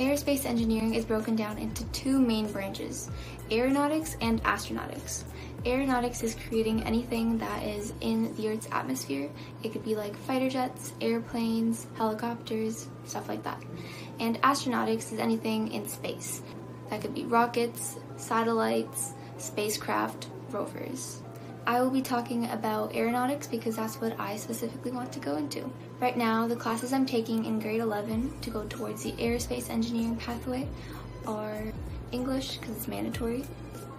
Aerospace engineering is broken down into two main branches, aeronautics and astronautics. Aeronautics is creating anything that is in the Earth's atmosphere. It could be like fighter jets, airplanes, helicopters, stuff like that. And astronautics is anything in space. That could be rockets, satellites, spacecraft, rovers. I will be talking about aeronautics because that's what I specifically want to go into. Right now, the classes I'm taking in grade 11 to go towards the aerospace engineering pathway are English because it's mandatory,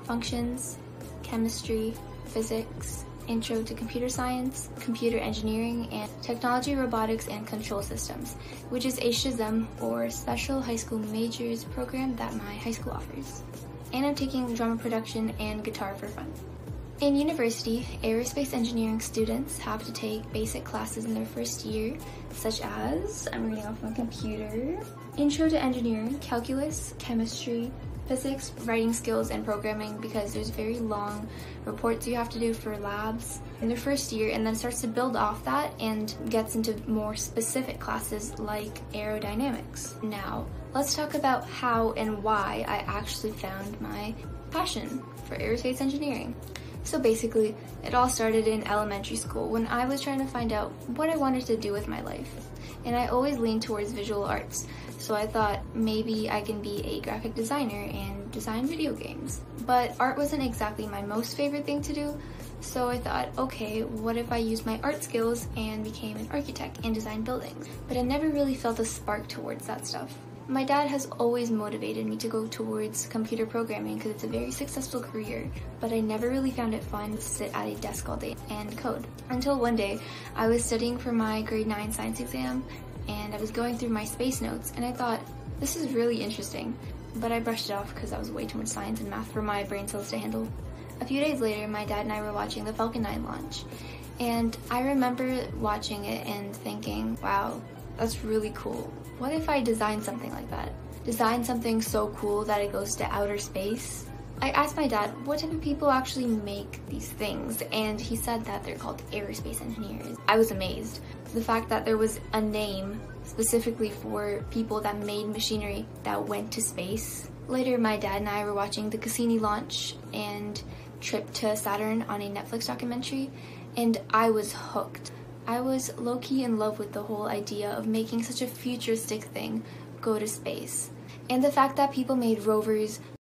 functions, chemistry, physics, intro to computer science, computer engineering, and technology, robotics, and control systems, which is a SHSM or Special High School Majors program that my high school offers. And I'm taking drama production and guitar for fun. In university, aerospace engineering students have to take basic classes in their first year, such as, I'm reading off my computer, Intro to Engineering, Calculus, Chemistry, Physics, Writing Skills, and Programming because there's very long reports you have to do for labs in their first year and then starts to build off that and gets into more specific classes like aerodynamics. Now, let's talk about how and why I actually found my passion for aerospace engineering. So basically, it all started in elementary school when I was trying to find out what I wanted to do with my life. And I always leaned towards visual arts, so I thought maybe I can be a graphic designer and design video games. But art wasn't exactly my most favorite thing to do, so I thought, okay, what if I used my art skills and became an architect and designed buildings? But I never really felt a spark towards that stuff. My dad has always motivated me to go towards computer programming because it's a very successful career, but I never really found it fun to sit at a desk all day and code. Until one day, I was studying for my grade 9 science exam and I was going through my space notes and I thought, this is really interesting, but I brushed it off because that was way too much science and math for my brain cells to handle. A few days later, my dad and I were watching the Falcon 9 launch, and I remember watching it and thinking, wow, that's really cool. What if I design something like that? Design something so cool that it goes to outer space? I asked my dad, what type of people actually make these things? And he said that they're called aerospace engineers. I was amazed. The fact that there was a name specifically for people that made machinery that went to space. Later, my dad and I were watching the Cassini launch and trip to Saturn on a Netflix documentary, and I was hooked. I was low-key in love with the whole idea of making such a futuristic thing go to space. And the fact that people made rovers